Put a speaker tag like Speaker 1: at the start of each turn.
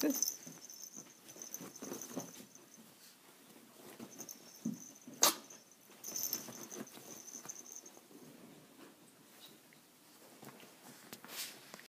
Speaker 1: Good.